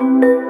Música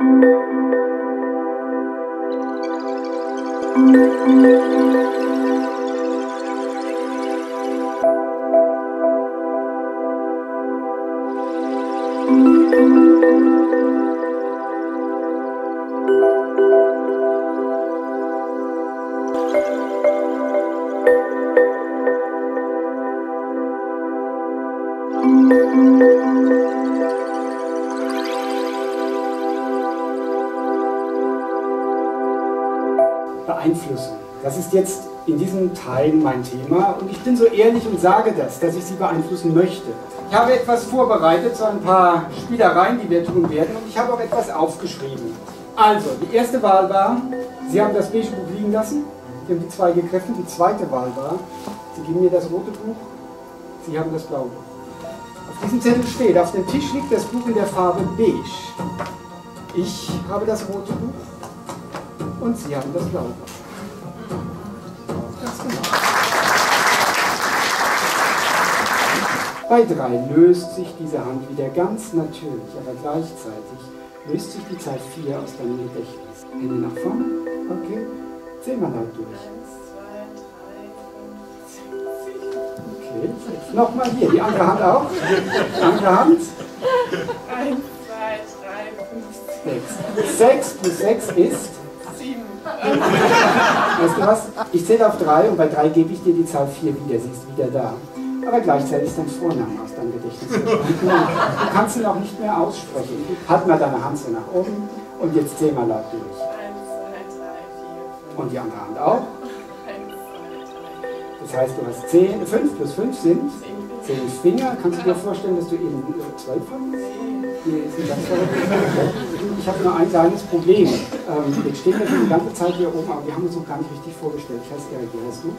beeinflussen. Das ist jetzt in diesem Teil mein Thema und ich bin so ehrlich und sage das, dass ich Sie beeinflussen möchte. Ich habe etwas vorbereitet, so ein paar Spielereien, die wir tun werden und ich habe auch etwas aufgeschrieben. Also, die erste Wahl war, Sie haben das beige Buch liegen lassen, Sie haben die zwei gegriffen, die zweite Wahl war, Sie geben mir das rote Buch, Sie haben das blaue Buch. Auf diesem Zettel steht, auf dem Tisch liegt das Buch in der Farbe beige. Ich habe das rote Buch und Sie haben das blaue Buch. Bei drei löst sich diese Hand wieder ganz natürlich, aber gleichzeitig löst sich die Zahl 4 aus deinem Gedächtnis. Hände nach vorne. Okay. Zähl mal laut durch. Okay. Nochmal hier. Die andere Hand auch. Die andere Hand. 1, 2, 3, 5, 6. 6 plus 6 ist. 7. Weißt du was? Ich zähle auf 3 und bei 3 gebe ich dir die Zahl 4 wieder. Sie ist wieder da. Aber gleichzeitig ist dein Vorname aus deinem Gedächtnis. Du kannst ihn auch nicht mehr aussprechen. Halt mal deine Hand so nach oben und jetzt zähl mal laut durch. 1, 2, 3, 4, Und die andere Hand auch. 5. 1, 2, 3, 4, Das heißt, du hast 10, 5 plus 5 sind 10. 10 Finger. Kannst du dir vorstellen, dass du eben 12 hast? Nee, ist nicht ganz verrückt. Ich habe nur ein kleines Problem. Ähm, jetzt stehen wir schon die ganze Zeit hier oben, aber wir haben uns noch gar nicht richtig vorgestellt. Ich heiße Erik, wie heißt du?